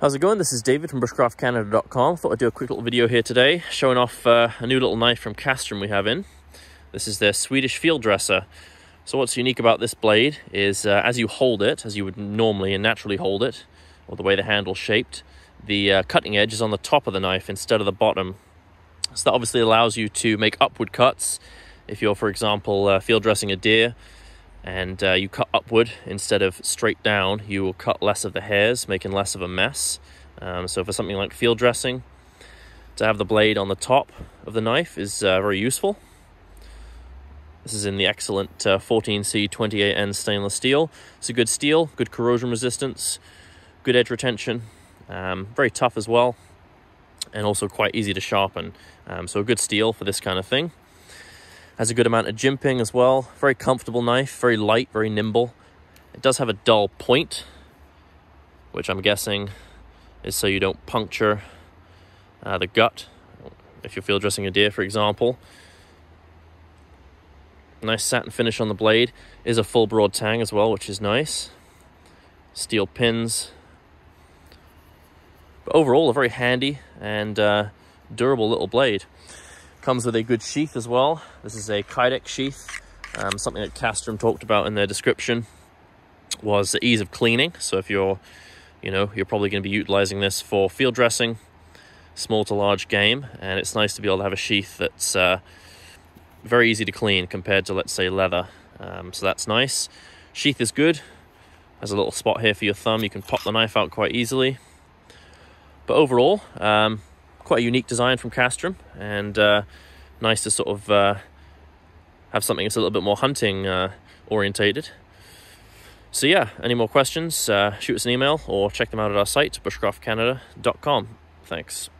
How's it going? This is David from bushcraftcanada.com. Thought I'd do a quick little video here today showing off uh, a new little knife from Casstrom we have in. This is their Swedish field dresser. So what's unique about this blade is uh, as you hold it, as you would normally and naturally hold it, or the way the handle's shaped, the uh, cutting edge is on the top of the knife instead of the bottom. So that obviously allows you to make upward cuts. If you're, for example, uh, field dressing a deer, and uh, you cut upward instead of straight down, you will cut less of the hairs, making less of a mess. Um, so for something like field dressing, to have the blade on the top of the knife is uh, very useful. This is in the excellent uh, 14C28N stainless steel. It's a good steel, good corrosion resistance, good edge retention, um, very tough as well, and also quite easy to sharpen. Um, so a good steel for this kind of thing. Has a good amount of jimping as well. Very comfortable knife, very light, very nimble. It does have a dull point, which I'm guessing is so you don't puncture uh, the gut if you're field dressing a deer, for example. Nice satin finish on the blade. Is a full broad tang as well, which is nice. Steel pins. But overall, a very handy and uh, durable little blade. Comes with a good sheath as well. This is a Kydex sheath. Um, something that Casstrom talked about in their description was the ease of cleaning. So if you're, you know, you're probably going to be utilizing this for field dressing, small to large game, and it's nice to be able to have a sheath that's uh, very easy to clean compared to, let's say, leather. Um, so that's nice. Sheath is good. Has a little spot here for your thumb. You can pop the knife out quite easily. But overall, um, quite a unique design from Casstrom and uh, nice to sort of uh, have something that's a little bit more hunting uh, orientated. So yeah, any more questions, uh, shoot us an email or check them out at our site, bushcraftcanada.com. Thanks.